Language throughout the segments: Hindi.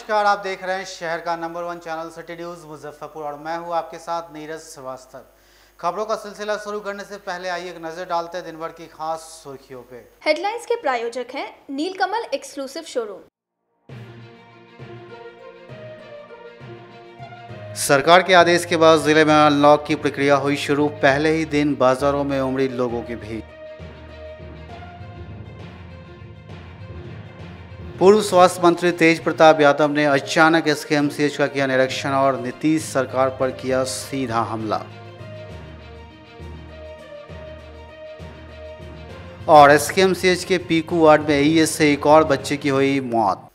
नमस्कार आप देख रहे हैं शहर का number one channel city news Muzaffarpur और मैं हूँ आपके साथ नीरज श्रीवास्तव। खबरों का सिलसिला शुरू करने से पहले आइए एक नज़र डालते हैं दिन भर की खास सुर्खियों पे। हेडलाइंस के प्रायोजक हैं नीलकमल एक्सक्लूसिव शोरूम सरकार के आदेश के बाद ज़िले में अनलॉक की प्रक्रिया हुई शुरू पहले ही दिन बाजारों में उमड़ी लोगों की भीड़। पूर्व स्वास्थ्य मंत्री तेज प्रताप यादव ने अचानक एसकेएमसीएच का किया निरीक्षण और नीतीश सरकार पर किया सीधा हमला। और एसकेएमसीएच के पीकू वार्ड में एईएस से एक और बच्चे की हुई मौत।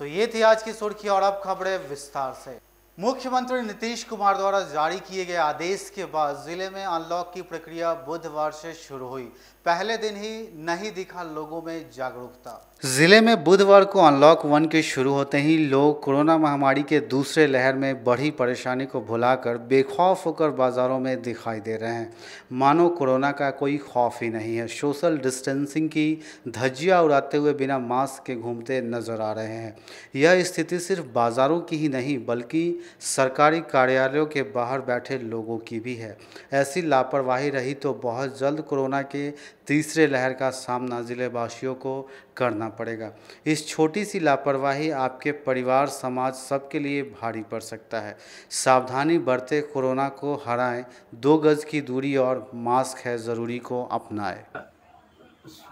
तो ये थी आज की सुर्खी और अब खबरें विस्तार से। मुख्यमंत्री नीतीश कुमार द्वारा जारी किए गए आदेश के बाद ज़िले में अनलॉक की प्रक्रिया बुधवार से शुरू हुई। पहले दिन ही नहीं दिखा लोगों में जागरूकता। ज़िले में बुधवार को अनलॉक वन के शुरू होते ही लोग कोरोना महामारी के दूसरे लहर में बढ़ी परेशानी को भुलाकर बेखौफ होकर बाजारों में दिखाई दे रहे हैं। मानो कोरोना का कोई खौफ ही नहीं है। सोशल डिस्टेंसिंग की धज्जियाँ उड़ाते हुए बिना मास्क के घूमते नज़र आ रहे हैं। यह स्थिति सिर्फ़ बाजारों की ही नहीं, बल्कि सरकारी कार्यालयों के बाहर बैठे लोगों की भी है। ऐसी लापरवाही रही तो बहुत जल्द कोरोना के तीसरे लहर का सामना ज़िले वासियों को करना पड़ेगा। इस छोटी सी लापरवाही आपके परिवार समाज सबके लिए भारी पड़ सकता है। सावधानी बरते कोरोना को हराएँ। दो गज की दूरी और मास्क है ज़रूरी को अपनाएँ।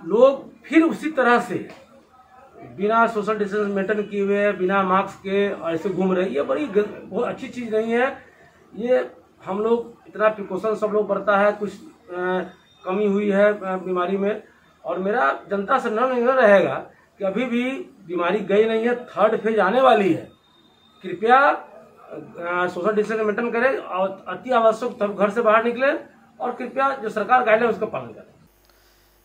लोग फिर उसी तरह से बिना सोशल डिस्टेंस मेंटेन किए हुए बिना मास्क के ऐसे घूम रहे ये बड़ी बहुत अच्छी चीज़ नहीं है। ये हम लोग इतना प्रिकॉशन सब लोग बरता है। कुछ अ, कमी हुई है बीमारी में। और मेरा जनता से नम निवेदन रहेगा कि अभी भी बीमारी गई नहीं है थर्ड फ़ेज़ आने वाली है। कृपया सोशल डिस्टेंस मेंटेन करें और अति आवश्यक तब घर से बाहर निकले और कृपया जो सरकार गाइडलाइन उसका पालन करें।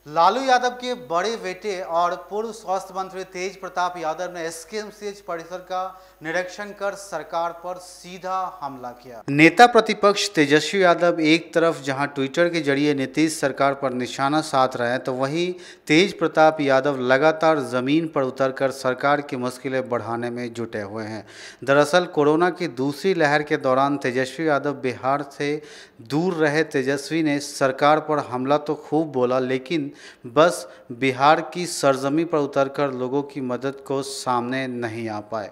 लालू यादव के बड़े बेटे और पूर्व स्वास्थ्य मंत्री तेज प्रताप यादव ने एसकेएमसीएच परिसर का निरीक्षण कर सरकार पर सीधा हमला किया। नेता प्रतिपक्ष तेजस्वी यादव एक तरफ़, जहाँ ट्विटर के ज़रिए नीतीश सरकार पर निशाना साध रहे हैं तो वहीं तेज प्रताप यादव लगातार ज़मीन पर उतरकर सरकार की मुश्किलें बढ़ाने में जुटे हुए हैं। दरअसल, कोरोना की दूसरी लहर के दौरान तेजस्वी यादव बिहार से दूर रहे। तेजस्वी ने सरकार पर हमला तो खूब बोला, लेकिन बस बिहार की सरजमी पर उतरकर लोगों की मदद को सामने नहीं आ पाए।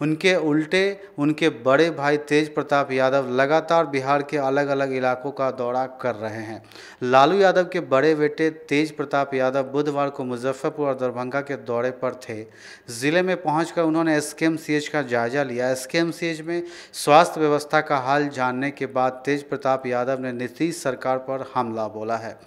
उनके उल्टे उनके बड़े भाई तेज प्रताप यादव लगातार बिहार के अलग अलग इलाकों का दौरा कर रहे हैं। लालू यादव के बड़े बेटे तेज प्रताप यादव बुधवार को मुजफ्फरपुर और दरभंगा के दौरे पर थे। ज़िले में पहुंचकर उन्होंने एसकेएमसीएच का जायजा लिया। एसकेएमसीएच में स्वास्थ्य व्यवस्था का हाल जानने के बाद तेज प्रताप यादव ने नीतीश सरकार पर हमला बोला है।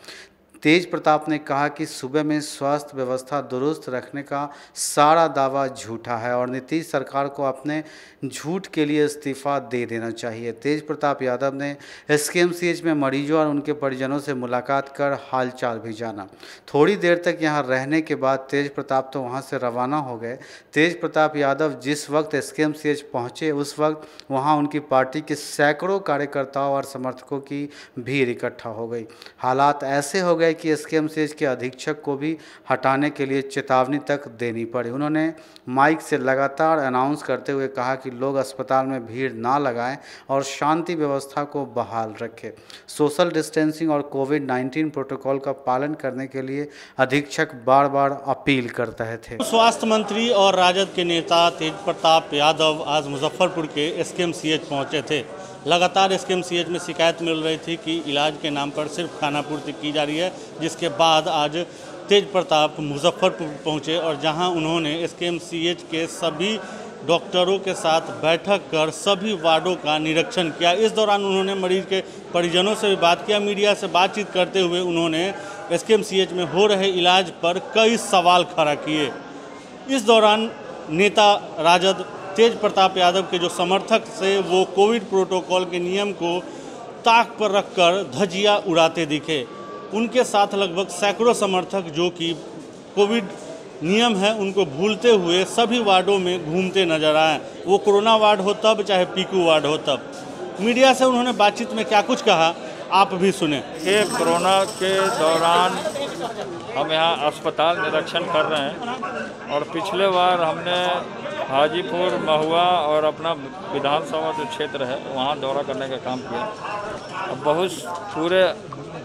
तेज प्रताप ने कहा कि सूबे में स्वास्थ्य व्यवस्था दुरुस्त रखने का सारा दावा झूठा है और नीतीश सरकार को अपने झूठ के लिए इस्तीफा दे देना चाहिए। तेज प्रताप यादव ने एसकेएमसीएच में मरीजों और उनके परिजनों से मुलाकात कर हालचाल भी जाना। थोड़ी देर तक यहाँ रहने के बाद तेज प्रताप तो वहाँ से रवाना हो गए। तेज प्रताप यादव जिस वक्त एसकेएमसीएच पहुँचे, उस वक्त वहाँ उनकी पार्टी के सैकड़ों कार्यकर्ताओं और समर्थकों की भीड़ इकट्ठा हो गई। हालात ऐसे हो गए कि एसकेएमसीएच के अधीक्षक को भी हटाने के लिए चेतावनी तक देनी पड़ी। उन्होंने माइक से लगातार अनाउंस करते हुए कहा कि लोग अस्पताल में भीड़ ना लगाएँ और शांति व्यवस्था को बहाल रखें। सोशल डिस्टेंसिंग और कोविड 19 प्रोटोकॉल का पालन करने के लिए अधीक्षक बार बार अपील कर रहे थे। स्वास्थ्य मंत्री और राजद के नेता तेज प्रताप यादव आज मुजफ्फरपुर के एसकेएमसीएच पहुँचे थे। लगातार एसकेएमसीएच में शिकायत मिल रही थी कि इलाज के नाम पर सिर्फ़ खानापूर्ति की जा रही है, जिसके बाद आज तेज प्रताप मुजफ्फरपुर पहुँचे और जहाँ उन्होंने एसकेएमसीएच के सभी डॉक्टरों के साथ बैठक कर सभी वार्डों का निरीक्षण किया। इस दौरान उन्होंने मरीज़ के परिजनों से भी बात किया। मीडिया से बातचीत करते हुए उन्होंने एसकेएमसीएच में हो रहे इलाज पर कई सवाल खड़ा किए। इस दौरान नेता राजद तेज प्रताप यादव के जो समर्थक से वो कोविड प्रोटोकॉल के नियम को ताक पर रखकर धजिया उड़ाते दिखे। उनके साथ लगभग सैकड़ों समर्थक जो कि कोविड नियम है, उनको भूलते हुए सभी वार्डों में घूमते नज़र आए। वो कोरोना वार्ड हो तब, चाहे पीकू वार्ड हो तब। मीडिया से उन्होंने बातचीत में क्या कुछ कहा, आप भी सुने। ये कोरोना के दौरान हम यहाँ अस्पताल निरीक्षण कर रहे हैं और पिछले बार हमने हाजीपुर, महुआ और अपना विधानसभा जो क्षेत्र है, वहाँ दौरा करने का काम किया। अब बहुत पूरे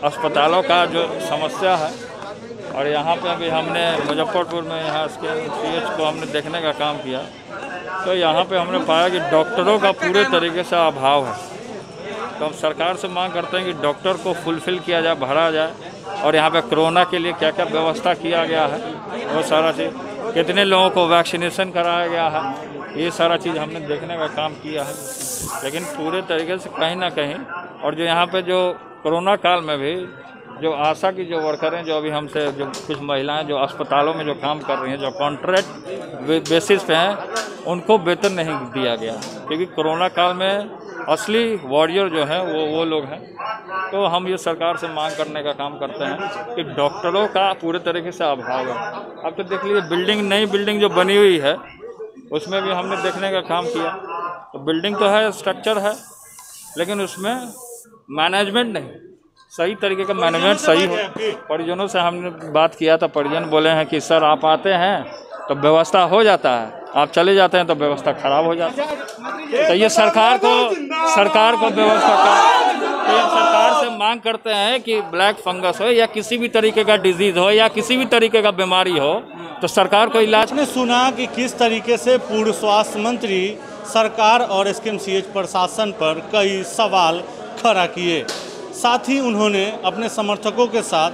अस्पतालों का जो समस्या है और यहाँ पे अभी हमने मुजफ्फरपुर में यहाँ इसके सी को हमने देखने का काम किया। तो यहाँ पे हमने पाया कि डॉक्टरों का पूरे तरीके से अभाव है। तो हम सरकार से मांग करते हैं कि डॉक्टर को फुलफिल किया जाए, भरा जाए। और यहाँ पे कोरोना के लिए क्या क्या व्यवस्था किया गया है, वो सारा चीज़, कितने लोगों को वैक्सीनेशन कराया गया है, ये सारा चीज़ हमने देखने का काम किया है। लेकिन पूरे तरीके से कहीं ना कहीं, और जो यहाँ पे जो कोरोना काल में भी जो आशा की जो वर्कर हैं, जो अभी हमसे जो कुछ महिलाएँ जो अस्पतालों में जो काम कर रही हैं, जो कॉन्ट्रैक्ट बेसिस पे हैं, उनको वेतन नहीं दिया गया। क्योंकि कोरोना काल में असली वॉरियर जो हैं, वो वो लोग हैं। तो हम ये सरकार से मांग करने का काम करते हैं कि डॉक्टरों का पूरे तरीके से अभाव है। अब तो देख लीजिए बिल्डिंग नई बिल्डिंग जो बनी हुई है, उसमें भी हमने देखने का काम किया। तो बिल्डिंग तो है स्ट्रक्चर है, लेकिन उसमें मैनेजमेंट नहीं। सही तरीके का मैनेजमेंट सही हो। परिजनों से हमने बात किया था, परिजन बोले हैं कि, सर, आप आते हैं तो व्यवस्था हो जाता है। आप चले जाते हैं तो व्यवस्था खराब हो जाती है। तो ये सरकार को सरकार को व्यवस्था का तो सरकार से मांग करते हैं कि ब्लैक फंगस हो या किसी भी तरीके का डिज़ीज़ हो या किसी भी तरीके का बीमारी हो तो सरकार को इलाज ने सुना कि किस तरीके से पूर्व स्वास्थ्य मंत्री, सरकार और एस प्रशासन पर कई सवाल खड़ा किए। साथ ही उन्होंने अपने समर्थकों के साथ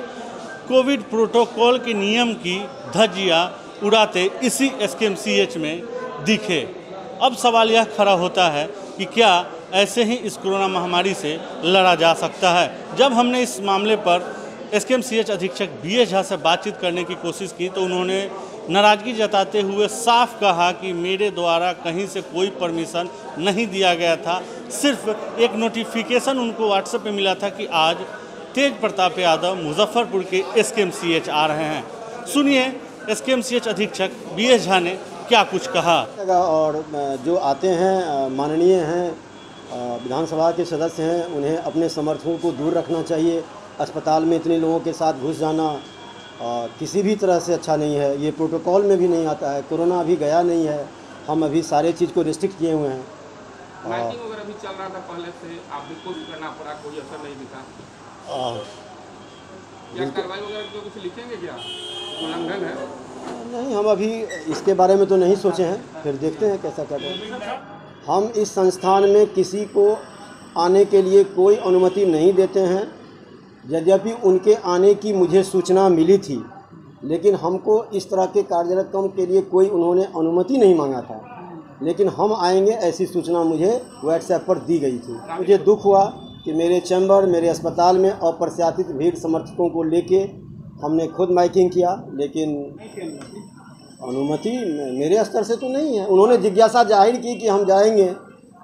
कोविड प्रोटोकॉल के नियम की धज्जियाँ उड़ाते इसी एस में दिखे। अब सवाल यह खड़ा होता है कि क्या ऐसे ही इस कोरोना महामारी से लड़ा जा सकता है? जब हमने इस मामले पर एस अधीक्षक बी ए झा से बातचीत करने की कोशिश की तो उन्होंने नाराज़गी जताते हुए साफ़ कहा कि मेरे द्वारा कहीं से कोई परमिशन नहीं दिया गया था। सिर्फ़ एक नोटिफिकेशन उनको व्हाट्सएप पे मिला था कि आज तेज प्रताप यादव मुजफ्फरपुर के एस आ रहे हैं। सुनिए एस अधीक्षक बी एस झा ने क्या कुछ कहा? और जो आते हैं माननीय हैं विधानसभा के सदस्य हैं उन्हें अपने समर्थकों को दूर रखना चाहिए अस्पताल में इतने लोगों के साथ घुस जाना आ, किसी भी तरह से अच्छा नहीं है। ये प्रोटोकॉल में भी नहीं आता है कोरोना अभी गया नहीं है हम अभी सारे चीज़ को रिस्ट्रिक्ट किए हुए हैं। वगैरह भी चल रहा था पहले से आप भी करना पड़ा कोई असर नहीं दिखा। क्या कार्रवाई वगैरह कुछ लिखेंगे क्या? उल्लंघन है? नहीं, हम अभी इसके बारे में तो नहीं सोचे हैं। फिर देखते हैं कैसा कर रहे हैं। हम इस संस्थान में किसी को आने के लिए कोई अनुमति नहीं देते हैं। यद्यपि उनके आने की मुझे सूचना मिली थी, लेकिन हमको इस तरह के कार्यक्रम के लिए कोई उन्होंने अनुमति नहीं मांगा था। लेकिन हम आएँगे, ऐसी सूचना मुझे व्हाट्सएप पर दी गई थी। मुझे दुख हुआ कि मेरे चैम्बर, मेरे अस्पताल में अप्रत्याशित भीड़ समर्थकों को लेके हमने खुद माइकिंग किया, लेकिन अनुमति मेरे स्तर से तो नहीं है। उन्होंने जिज्ञासा ज़ाहिर की कि हम जाएँगे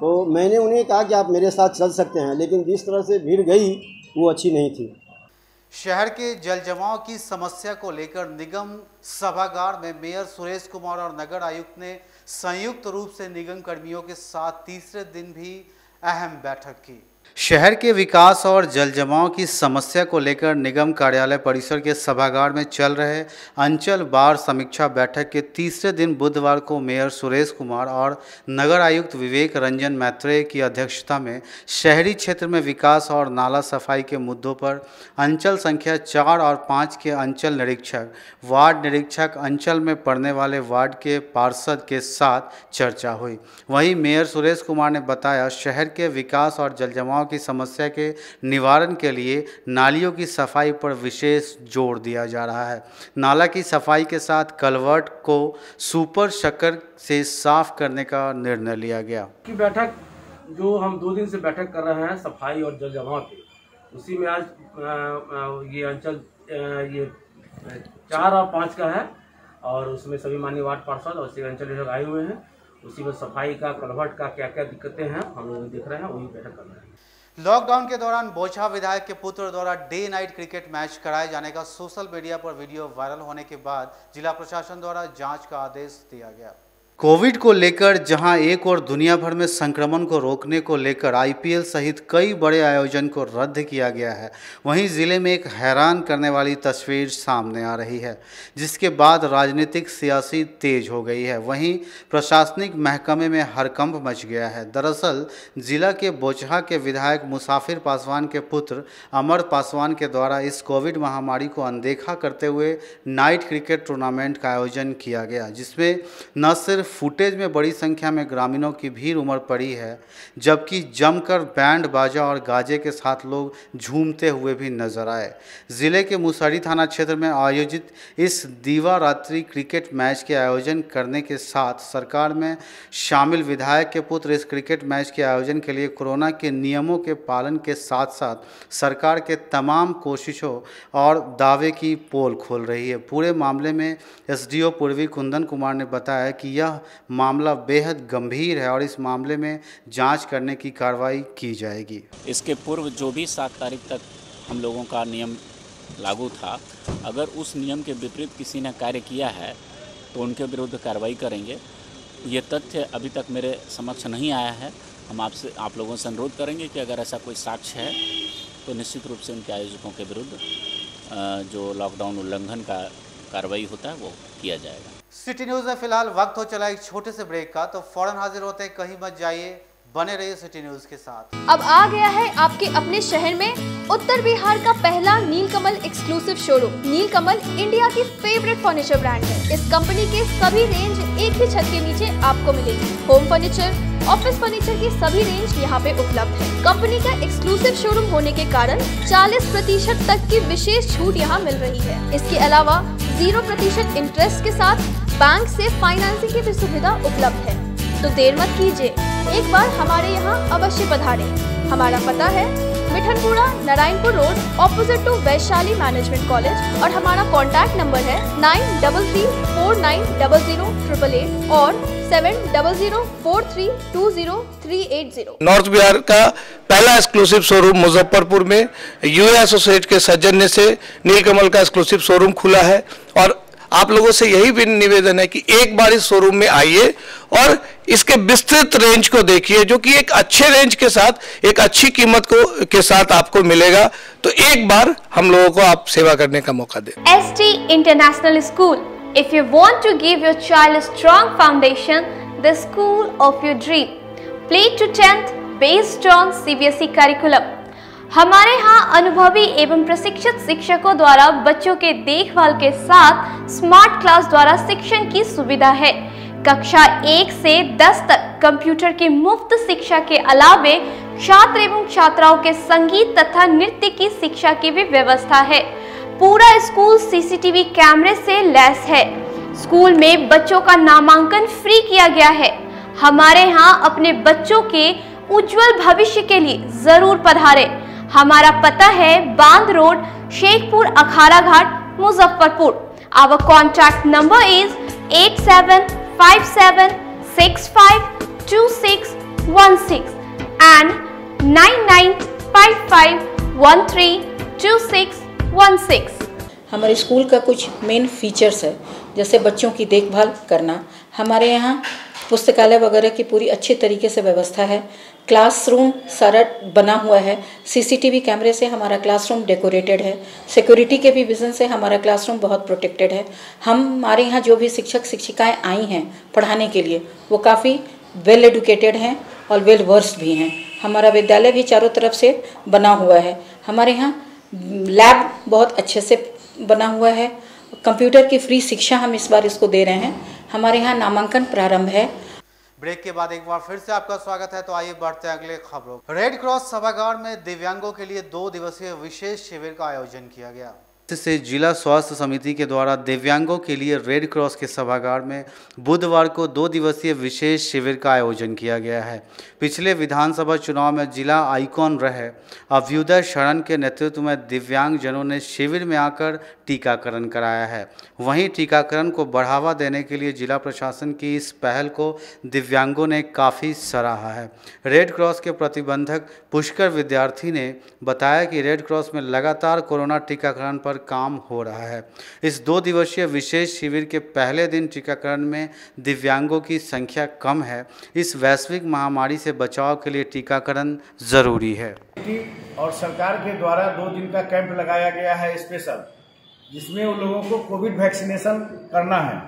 तो मैंने उन्हें कहा कि आप मेरे साथ चल सकते हैं, लेकिन जिस तरह से भीड़ गई, वो अच्छी नहीं थी। शहर के जल जमाव की समस्या को लेकर निगम सभागार में मेयर सुरेश कुमार और नगर आयुक्त ने संयुक्त रूप से निगम कर्मियों के साथ तीसरे दिन भी अहम बैठक की। शहर के विकास और जल जमाव की समस्या को लेकर निगम कार्यालय परिसर के सभागार में चल रहे अंचल बार समीक्षा बैठक के तीसरे दिन बुधवार को मेयर सुरेश कुमार और नगर आयुक्त विवेक रंजन मैत्रेय की अध्यक्षता में शहरी क्षेत्र में विकास और नाला सफ़ाई के मुद्दों पर अंचल संख्या चार और पाँच के अंचल निरीक्षक, वार्ड निरीक्षक, अंचल में पड़ने वाले वार्ड के पार्षद के साथ चर्चा हुई। वहीं मेयर सुरेश कुमार ने बताया, शहर के विकास और जल जमाव की समस्या के निवारण के लिए नालियों की सफ़ाई पर विशेष ज़ोर दिया जा रहा है। नाला की सफ़ाई के साथ कलवर्ट को सुपर शक्कर से साफ़ करने का निर्णय लिया गया। की बैठक जो हम दो दिन से बैठक कर रहे हैं सफ़ाई और जल जमाव की, उसी में आज ये अंचल ये चार और पाँच का है और उसमें सभी मान्य वार्ड पार्षद और सभी अंचल आए हुए हैं। उसी में सफ़ाई का, कलवर्ट का क्या क्या दिक्कतें हैं हम लोग देख रहे हैं, वही बैठक कर रहे हैं। लॉकडाउन के दौरान बोछा विधायक के पुत्र द्वारा डे नाइट क्रिकेट मैच कराए जाने का सोशल मीडिया पर वीडियो वायरल होने के बाद जिला प्रशासन द्वारा जाँच का आदेश दिया गया। कोविड को लेकर जहाँ एक और दुनिया भर में संक्रमण को रोकने को लेकर आईपीएल सहित कई बड़े आयोजन को रद्द किया गया है, वहीं ज़िले में एक हैरान करने वाली तस्वीर सामने आ रही है, जिसके बाद राजनीतिक सियासी तेज हो गई है। वहीं प्रशासनिक महकमे में हरकंप मच गया है। दरअसल, जिला के बोचहा के विधायक मुसाफिर पासवान के पुत्र अमर पासवान के द्वारा इस कोविड महामारी को अनदेखा करते हुए नाइट क्रिकेट टूर्नामेंट का आयोजन किया गया, जिसमें न सिर्फ़ फुटेज में बड़ी संख्या में ग्रामीणों की भीड़ उमड़ पड़ी है, जबकि जमकर बैंड बाजा और गाजे के साथ लोग झूमते हुए भी नज़र आए। ज़िले के मुसहरी थाना क्षेत्र में आयोजित इस दीवा रात्रि क्रिकेट मैच के आयोजन करने के साथ सरकार में शामिल विधायक के पुत्र इस क्रिकेट मैच के आयोजन के लिए कोरोना के नियमों के पालन के साथ साथ सरकार के तमाम कोशिशों और दावे की पोल खोल रही है। पूरे मामले में एसडीओ पूर्वी कुंदन कुमार ने बताया कि यह मामला बेहद गंभीर है और इस मामले में जाँच करने की कार्रवाई की जाएगी। इसके पूर्व जो भी सात तारीख तक हम लोगों का नियम लागू था, अगर उस नियम के विपरीत किसी ने कार्य किया है तो उनके विरुद्ध कार्रवाई करेंगे। ये तथ्य अभी तक मेरे समक्ष नहीं आया है। हम आपसे, आप लोगों से अनुरोध करेंगे कि अगर ऐसा कोई साक्ष्य है तो निश्चित रूप से उनके आयोजकों के विरुद्ध जो लॉकडाउन उल्लंघन का कार्रवाई होता है, वो किया जाएगा। सिटी न्यूज़ में फ़िलहाल वक्त हो चला एक छोटे से ब्रेक का तो फ़ौरन हाजिर होते हैं, कहीं मत जाइए। बने रहिए सिटी न्यूज़ के साथ। अब आ गया है आपके अपने शहर में उत्तर बिहार का पहला Neelkamal exclusive showroom Neelkamal India की फेवरेट फर्नीचर ब्रांड है। इस कंपनी के सभी रेंज एक ही छत के नीचे आपको मिलेगी। होम फर्नीचर ऑफ़िस फर्नीचर की सभी रेंज यहाँ पे उपलब्ध है। कंपनी का एक्सक्लूसिव शोरूम होने के कारण 40 प्रतिशत तक की विशेष छूट यहाँ मिल रही है। इसके अलावा ज़ीरो प्रतिशत इंटरेस्ट के साथ बैंक से फाइनेंसिंग की भी सुविधा उपलब्ध है। तो देर मत कीजिए। एक बार हमारे यहाँ अवश्य पधारें। हमारा पता है, Mithanpura, Narayanpur road opposite to Vaishali management college और हमारा कॉन्टैक्ट नंबर है nine double three four nine double zero triple eight और seven double zero four three two zero three eight zero north Bihar का पहला एक्सक्लूसिव शोरूम मुजफ्फरपुर में यूए एसोसिएट के सौजन्य से नीलकमल का एक्सक्लूसिव शोरूम खुला है और आप लोगों से यही भी निवेदन है कि एक बार इस शोरूम में आइए और इसके विस्तृत रेंज को देखिए जो कि एक अच्छे रेंज के साथ एक अच्छी कीमत को के साथ आपको मिलेगा तो एक बार हम लोगों को आप सेवा करने का मौका दें ST International School. If you want to give your child a strong foundation, the school of your dream. Play to 10th based on CBSE curriculum. हमारे यहाँ अनुभवी एवं प्रशिक्षित शिक्षकों द्वारा बच्चों के देखभाल के साथ स्मार्ट क्लास द्वारा शिक्षण की सुविधा है कक्षा एक से दस तक कंप्यूटर की मुफ़्त शिक्षा के अलावे छात्र एवं छात्राओं के संगीत तथा नृत्य की शिक्षा की भी व्यवस्था है। पूरा स्कूल सीसीटीवी कैमरे से लैस है। स्कूल में बच्चों का नामांकन फ्री किया गया है। हमारे यहाँ अपने बच्चों के उज्जवल भविष्य के लिए ज़रूर पधारे। हमारा पता है बाँध road, Shekhpur, Akhara Ghat, Muzaffarpur. Our contact number is eight seven five seven six five two six one six and nine nine five five one three two six one six हमारे स्कूल का कुछ मेन फीचर्स है, जैसे बच्चों की देखभाल करना। हमारे यहाँ पुस्तकालय वगैरह की पूरी अच्छे तरीके से व्यवस्था है। क्लासरूम सारा बना हुआ है। सीसीटीवी कैमरे से हमारा क्लासरूम डेकोरेटेड है। सिक्योरिटी के भी विजन से हमारा क्लासरूम बहुत प्रोटेक्टेड है। हम, हमारे यहाँ जो भी शिक्षक, शिक्षिकाएँ आई हैं पढ़ाने के लिए, वो काफ़ी वेल एडुकेटेड हैं और वेल वर्स्ड भी हैं। हमारा विद्यालय भी चारों तरफ़ से बना हुआ है। हमारे यहाँ लैब बहुत अच्छे से बना हुआ है। कंप्यूटर की फ्री शिक्षा हम इस बार इसको दे रहे हैं। हमारे यहाँ नामांकन प्रारंभ है। ब्रेक के बाद एक बार फिर से आपका स्वागत है तो आइए बढ़ते हैं अगले खबरों रेड क्रॉस सभागार में दिव्यांगों के लिए दो दिवसीय विशेष शिविर का आयोजन किया गया। से जिला स्वास्थ्य समिति के द्वारा दिव्यांगों के लिए रेड क्रॉस के सभागार में बुधवार को दो दिवसीय विशेष शिविर का आयोजन किया गया है। पिछले विधानसभा चुनाव में जिला आइकॉन रहे अभ्युदय शरण के नेतृत्व में दिव्यांगजनों ने शिविर में आकर टीकाकरण कराया है। वहीं टीकाकरण को बढ़ावा देने के लिए जिला प्रशासन की इस पहल को दिव्यांगों ने काफ़ी सराहा है। रेड क्रॉस के प्रतिबंधक पुष्कर विद्यार्थी ने बताया कि रेड क्रॉस में लगातार कोरोना टीकाकरण पर काम हो रहा है। इस दो दिवसीय विशेष शिविर के पहले दिन टीकाकरण में दिव्यांगों की संख्या कम है। इस वैश्विक महामारी से बचाव के लिए टीकाकरण ज़रूरी है। और सरकार के द्वारा दो दिन का कैंप लगाया गया है स्पेशल जिसमें उन लोगों को कोविड वैक्सीनेशन करना है।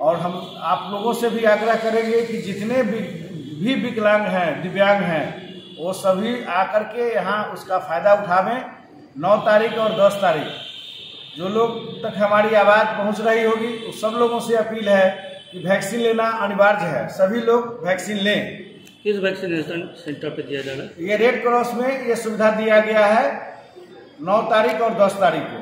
और हम आप लोगों से भी आग्रह करेंगे कि जितने भी, भी विकलांग हैं दिव्यांग हैं वो सभी आकर के यहाँ उसका फ़ायदा उठावें। नौ तारीख और दस तारीख। जो लोग तक हमारी आवाज़ पहुँच रही होगी उस सब लोगों से अपील है कि वैक्सीन लेना अनिवार्य है। सभी लोग वैक्सीन लें। किस वैक्सीनेशन सेंटर पे दिया जाना ये रेड क्रॉस में ये सुविधा दिया गया है नौ तारीख और दस तारीख को।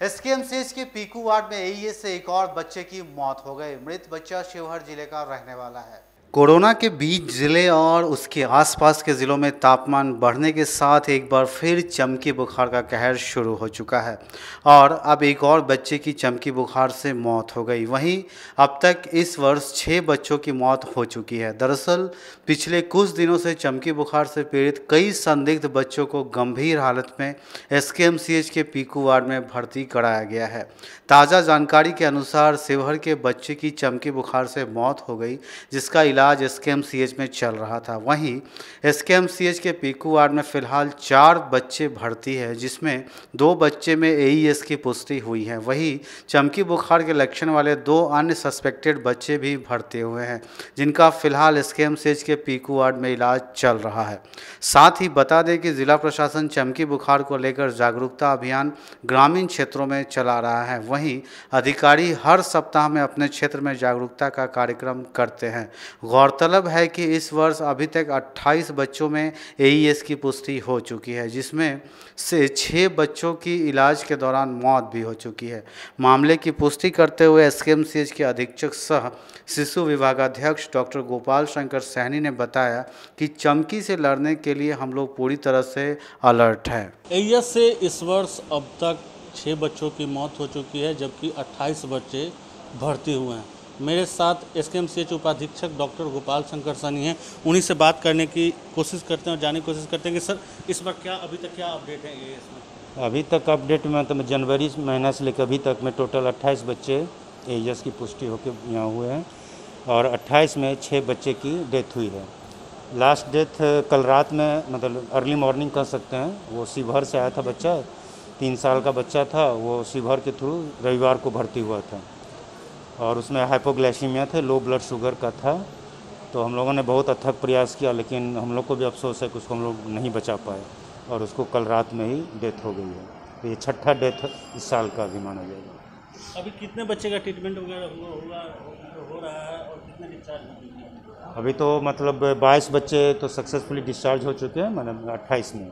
एसकेएमसीएच के पीकू वार्ड में एईएस से एक और बच्चे की मौत हो गई। मृत बच्चा शिवहर ज़िले का रहने वाला है। कोरोना के बीच ज़िले और उसके आसपास के ज़िलों में तापमान बढ़ने के साथ एक बार फिर चमकी बुखार का कहर शुरू हो चुका है। और अब एक और बच्चे की चमकी बुखार से मौत हो गई। वहीं अब तक इस वर्ष छः बच्चों की मौत हो चुकी है। दरअसल, पिछले कुछ दिनों से चमकी बुखार से पीड़ित कई संदिग्ध बच्चों को गंभीर हालत में एस के पीकू वार्ड में भर्ती कराया गया है। ताज़ा जानकारी के अनुसार, शिवहर के बच्चे की चमकी बुखार से मौत हो गई, जिसका इलाज इलाज एस में चल रहा था। वहीं एस के पीकू वार्ड में फ़िलहाल चार बच्चे भर्ती है, जिसमें दो बच्चे में ए की पुष्टि हुई है। वहीं चमकी बुखार के लक्षण वाले दो अन्य सस्पेक्टेड बच्चे भी भर्ती हुए हैं, जिनका फ़िलहाल एस के पीकू वार्ड में इलाज चल रहा है। साथ ही बता दें कि जिला प्रशासन चमकी बुखार को लेकर जागरूकता अभियान ग्रामीण क्षेत्रों में चला रहा है। वहीं अधिकारी हर सप्ताह में अपने क्षेत्र में जागरूकता का कार्यक्रम करते हैं। गौरतलब है कि इस वर्ष अभी तक 28 बच्चों में एईएस की पुष्टि हो चुकी है, जिसमें से छः बच्चों की इलाज के दौरान मौत भी हो चुकी है। मामले की पुष्टि करते हुए एस के अधीक्षक सह शिशु विभागाध्यक्ष डॉक्टर गोपाल शंकर सहनी ने बताया कि चमकी से लड़ने के लिए हम लोग पूरी तरह से अलर्ट हैं। एईएस से इस वर्ष अब तक छः बच्चों की मौत हो चुकी है, जबकि 28 बच्चे भर्ती हुए हैं। मेरे साथ S K M C H उपाधीक्षक डॉक्टर गोपाल शंकर सनी हैं। उन्हीं से बात करने की कोशिश करते हैं और जानने की कोशिश करते हैं कि सर, इस बार क्या अभी तक क्या अपडेट है इसमें? अभी तक अपडेट में तो जनवरी महीना से लेकर अभी तक में टोटल 28 बच्चे एस की पुष्टि होकर यहाँ हुए हैं और 28 में छः बच्चे की डेथ हुई है। लास्ट डेथ कल रात में मतलब अर्ली मॉर्निंग कह सकते हैं, वो शिवहर से आया था बच्चा, तीन साल का बच्चा था, वो शिवहर के थ्रू रविवार को भर्ती हुआ था। और उसमें हाइपोग्लाइसीमिया थे लो ब्लड शुगर का था तो हम लोगों ने बहुत अथक प्रयास किया लेकिन हम लोग को भी अफसोस है कि उसको हम लोग नहीं बचा पाए और उसको कल रात में ही डेथ हो गई है। तो ये छठा डेथ इस साल का भी माना जाएगा। अभी कितने बच्चे का ट्रीटमेंट वगैरह होगा हो रहा है और कितने डिस्चार्ज अभी तो मतलब बाईस बच्चे तो सक्सेसफुली डिस्चार्ज हो चुके हैं मतलब अट्ठाईस में।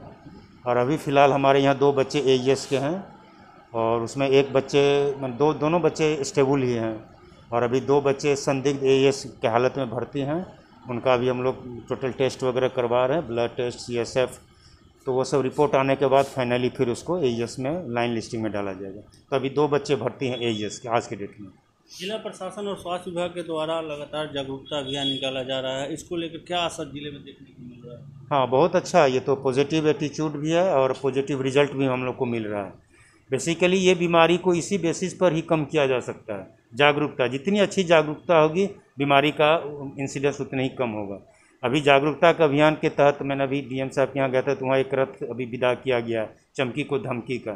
और अभी फ़िलहाल हमारे यहाँ दो बच्चे ए के हैं और उसमें एक बच्चे दो दोनों बच्चे स्टेबल ही हैं। और अभी दो बच्चे संदिग्ध ए एस के हालत में भर्ती हैं। उनका भी हम लोग टोटल टेस्ट वगैरह करवा रहे हैं blood test C S F तो वो सब रिपोर्ट आने के बाद फाइनली फिर उसको ए एस में लाइन लिस्टिंग में डाला जाएगा। तो अभी दो बच्चे भर्ती हैं ए एस के आज के डेट में। जिला प्रशासन और स्वास्थ्य विभाग के द्वारा लगातार जागरूकता अभियान निकाला जा रहा है। इसको लेकर क्या असर ज़िले में देखने को मिल रहा है? हाँ बहुत अच्छा। ये तो पॉजिटिव एटीट्यूड भी है और पॉजिटिव रिज़ल्ट भी हम लोग को मिल रहा है। बेसिकली ये बीमारी को इसी बेसिस पर ही कम किया जा सकता है। जागरूकता, जितनी अच्छी जागरूकता होगी, बीमारी का इंसिडेंस उतना ही कम होगा। अभी जागरूकता का अभियान के तहत मैंने अभी डीएम साहब के यहाँ गया था तो वहाँ एक रथ अभी विदा किया गया, चमकी को धमकी का।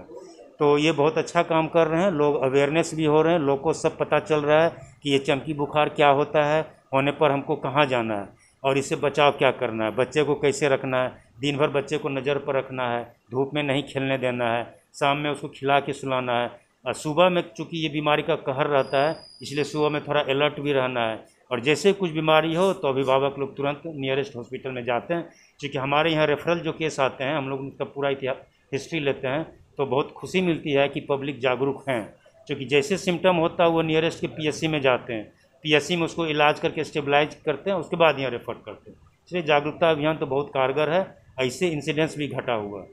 तो ये बहुत अच्छा काम कर रहे हैं, लोग अवेयरनेस भी हो रहे हैं, लोग को सब पता चल रहा है कि ये चमकी बुखार क्या होता है, होने पर हमको कहाँ जाना है और इससे बचाव क्या करना है, बच्चे को कैसे रखना है दिन भर बच्चे को नज़र पर रखना है, धूप में नहीं खेलने देना है शाम में उसको खिला के सुलाना है। और सुबह में चूँकि ये बीमारी का कहर रहता है, इसलिए सुबह में थोड़ा अलर्ट भी रहना है। और जैसे कुछ बीमारी हो तो अभिभावक लोग तुरंत नियरेस्ट हॉस्पिटल में जाते हैं, क्योंकि हमारे यहाँ रेफरल जो केस आते हैं, हम लोग उनका पूरा इतिहास हिस्ट्री लेते हैं तो बहुत खुशी मिलती है कि पब्लिक जागरूक हैं। क्योंकि जैसे सिम्टम होता है, वो नियरेस्ट के पीएससी में जाते हैं। पीएससी में उसको इलाज करके स्टेबलाइज करते हैं, उसके बाद यहाँ रेफर करते हैं। इसलिए जागरूकता अभियान तो बहुत कारगर है, ऐसे इंसिडेंस भी घटा हुआ है।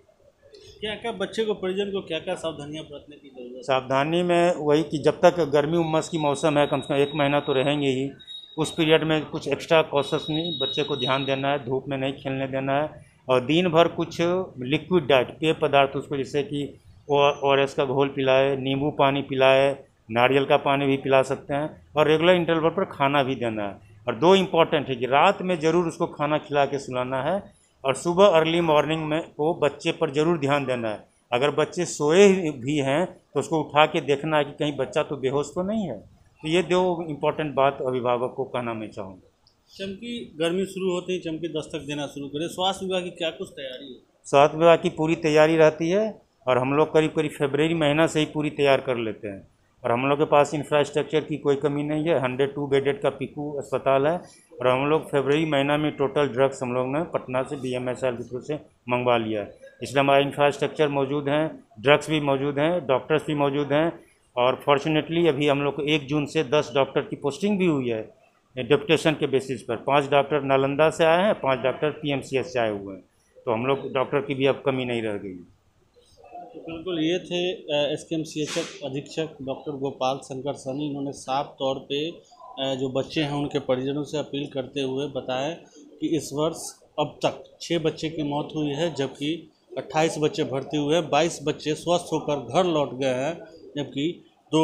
क्या क्या बच्चे को, परिजन को क्या क्या सावधानियाँ बरतने की ज़रूरत सावधानी में वही कि जब तक गर्मी उमस की मौसम है, कम से कम एक महीना तो रहेंगे ही। उस पीरियड में कुछ एक्स्ट्रा कॉशस नहीं, बच्चे को ध्यान देना है, धूप में नहीं खेलने देना है और दिन भर कुछ लिक्विड डाइट पेय पदार्थ उसको जैसे कि ओ एस का घोल पिलाए, नींबू पानी पिलाए, नारियल का पानी भी पिला सकते हैं और रेगुलर इंटरवल पर खाना भी देना है। और दो इंपॉर्टेंट है कि रात में ज़रूर उसको खाना खिला के सुलाना है और सुबह अर्ली मॉर्निंग में को बच्चे पर ज़रूर ध्यान देना है। अगर बच्चे सोए भी हैं तो उसको उठा के देखना है कि कहीं बच्चा तो बेहोश तो नहीं है। तो ये दो इम्पोर्टेंट बात अभिभावक को कहना मैं चाहूँगा। चमकी गर्मी शुरू होते ही चमकी दस्तक देना शुरू करें। स्वास्थ्य विभाग की क्या कुछ तैयारी है? स्वास्थ्य विभाग की पूरी तैयारी रहती है और हम लोग करीब करीब फरवरी महीना से ही पूरी तैयार कर लेते हैं। और हम लोग के पास इंफ्रास्ट्रक्चर की कोई कमी नहीं है। हंड्रेड टू बेडेड का पिकू अस्पताल है और हम लोग फरवरी महीना में टोटल ड्रग्स हम लोग ने पटना से B M S L through से मंगवा लिया है। इसलिए हमारा इंफ्रास्ट्रक्चर मौजूद हैं ड्रग्स भी मौजूद हैं डॉक्टर्स भी मौजूद हैं और फॉर्चुनेटली अभी हम लोग को एक जून से दस डॉक्टर की पोस्टिंग भी हुई है डिप्टेशन के बेसिस पर। पाँच डॉक्टर नालंदा से आए हैं, पाँच डॉक्टर पीएमसीएस से आए हुए हैं। तो हम लोग डॉक्टर की भी अब कमी नहीं रह गई तो बिल्कुल ये थे S K M C H अधीक्षक डॉक्टर गोपाल शंकर सनी। इन्होंने साफ़ तौर पे जो बच्चे हैं उनके परिजनों से अपील करते हुए बताया कि इस वर्ष अब तक छः बच्चे की मौत हुई है, जबकि 28 बच्चे भर्ती हुए हैं 22 बच्चे स्वस्थ होकर घर लौट गए हैं, जबकि दो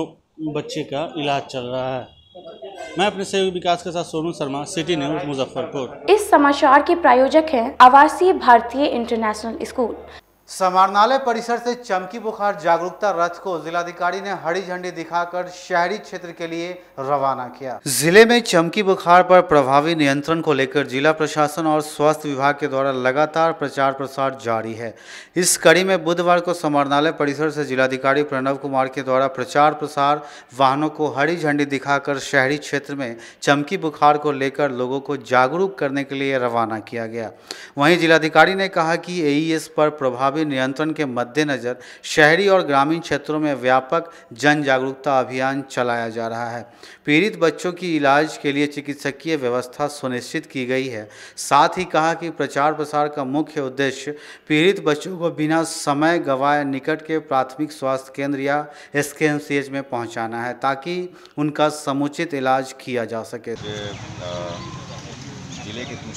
बच्चे का इलाज चल रहा है। मैं अपने सहयोगी विकास के साथ सोनू शर्मा, सिटी न्यूज़, मुजफ्फरपुर। इस समाचार के प्रायोजक हैं आवासीय भारतीय इंटरनेशनल स्कूल। समारणालय परिसर से चमकी बुखार जागरूकता रथ को जिलाधिकारी ने हरी झंडी दिखाकर शहरी क्षेत्र के लिए रवाना किया। ज़िले में चमकी बुखार पर प्रभावी नियंत्रण को लेकर जिला प्रशासन और स्वास्थ्य विभाग के द्वारा लगातार प्रचार प्रसार जारी है। इस कड़ी में बुधवार को समारणालय परिसर से जिलाधिकारी प्रणव कुमार के द्वारा प्रचार प्रसार, वाहनों को हरी झंडी दिखाकर शहरी क्षेत्र में चमकी बुखार को लेकर लोगों को जागरूक करने के लिए रवाना किया गया। वहीं जिलाधिकारी ने कहा कि एईएस पर प्रभावी प्रभावी नियंत्रण के मद्देनज़र शहरी और ग्रामीण क्षेत्रों में व्यापक जन जागरूकता अभियान चलाया जा रहा है। पीड़ित बच्चों की इलाज के लिए चिकित्सकीय व्यवस्था सुनिश्चित की गई है। साथ ही कहा कि प्रचार प्रसार का मुख्य उद्देश्य पीड़ित बच्चों को बिना समय गवाए निकट के प्राथमिक स्वास्थ्य केंद्र या एस में पहुँचाना है ताकि उनका समुचित इलाज किया जा सके। ज़िले के तीन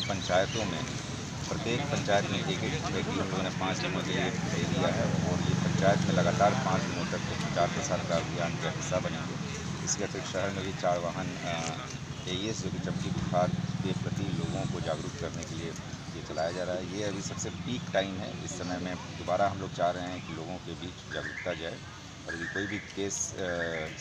पंचायतों में प्रत्येक पंचायत में एक एक व्यक्ति हम लोगों ने पाँच दिनों के लिए दे दिया है और ये पंचायत में लगातार पाँच दिनों तक प्रचार प्रसार का अभियान का हिस्सा बनेंगे। इसके अतिरिक्त शहर में भी चार वाहन एस जो कि चमकी बुखार के प्रति लोगों को जागरूक करने के लिए ये चलाया जा रहा है। ये अभी सबसे पीक टाइम है। इस समय में दोबारा हम लोग चाह रहे हैं कि लोगों के बीच जागरूकता जाए और यदि कोई भी केस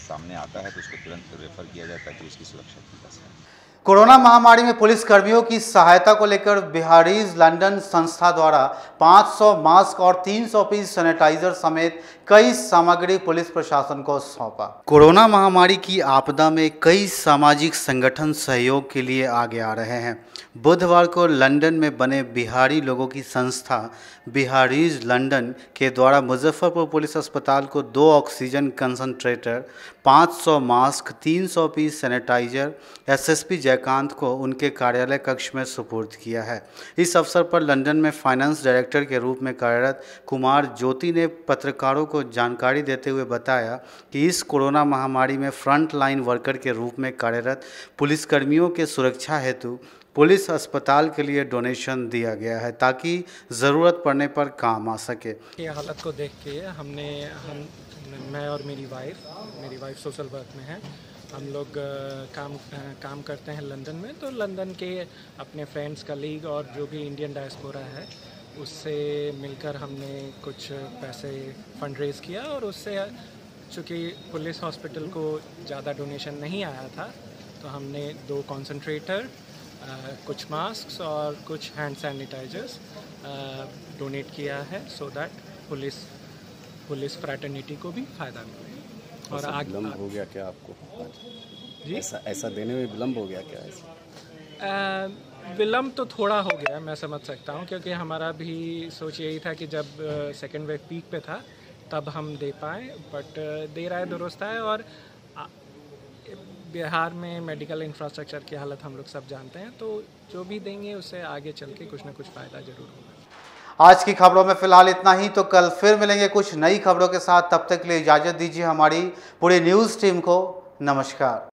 सामने आता है तो उसको तुरंत रेफ़र किया जाए ताकि उसकी सुरक्षा की जा सके। कोरोना महामारी में पुलिस कर्मियों की सहायता को लेकर बिहारीज लंदन संस्था द्वारा 500 मास्क और 300 पीस सैनिटाइजर समेत कई सामग्री पुलिस प्रशासन को सौंपा। कोरोना महामारी की आपदा में कई सामाजिक संगठन सहयोग के लिए आगे आ रहे हैं। बुधवार को लंदन में बने बिहारी लोगों की संस्था बिहारीज लंदन के द्वारा मुजफ्फरपुर पुलिस अस्पताल को दो oxygen concentrator 500 mask 300 piece sanitiser, SSP Jaikant को उनके कार्यालय कक्ष में सुपुर्द किया है। इस अवसर पर लंदन में फाइनेंस डायरेक्टर के रूप में कार्यरत कुमार ज्योति ने पत्रकारों को जानकारी देते हुए बताया कि इस कोरोना महामारी में फ्रंट लाइन वर्कर के रूप में कार्यरत पुलिसकर्मियों के सुरक्षा हेतु पुलिस अस्पताल के लिए डोनेशन दिया गया है ताकि ज़रूरत पड़ने पर काम आ सके। ये हालत को देख के हमने, हम, मैं और मेरी वाइफ मेरी वाइफ सोशल वर्क में है। हम लोग काम काम करते हैं लंदन में तो लंदन के अपने फ्रेंड्स कलीग और जो भी इंडियन डायस्पोरा है, उससे मिलकर हमने कुछ पैसे फंड रेज किया और उससे चूँकि पुलिस हॉस्पिटल को ज़्यादा डोनेशन नहीं आया था तो हमने दो कॉन्सनट्रेटर कुछ मास्क और कुछ हैंड सैनिटाइजर्स डोनेट किया है so that police police fraternity को भी फ़ायदा मिले। और आगे विलम्ब हो गया क्या आपको? जी? ऐसा ऐसा देने में विलम्ब हो गया क्या ऐसा? विलम्ब तो थोड़ा हो गया मैं समझ सकता हूँ क्योंकि हमारा भी सोच यही था कि जब सेकेंड वेव पीक पे था तब हम दे पाए बट दे रहा है दुरुस्त है और बिहार में मेडिकल इंफ्रास्ट्रक्चर की हालत हम लोग सब जानते हैं तो जो भी देंगे उससे आगे चल के कुछ ना कुछ फ़ायदा ज़रूर होगा। आज की खबरों में फ़िलहाल इतना ही तो कल फिर मिलेंगे कुछ नई खबरों के साथ। तब तक के लिए इजाज़त दीजिए हमारी पूरी न्यूज़ टीम को। नमस्कार।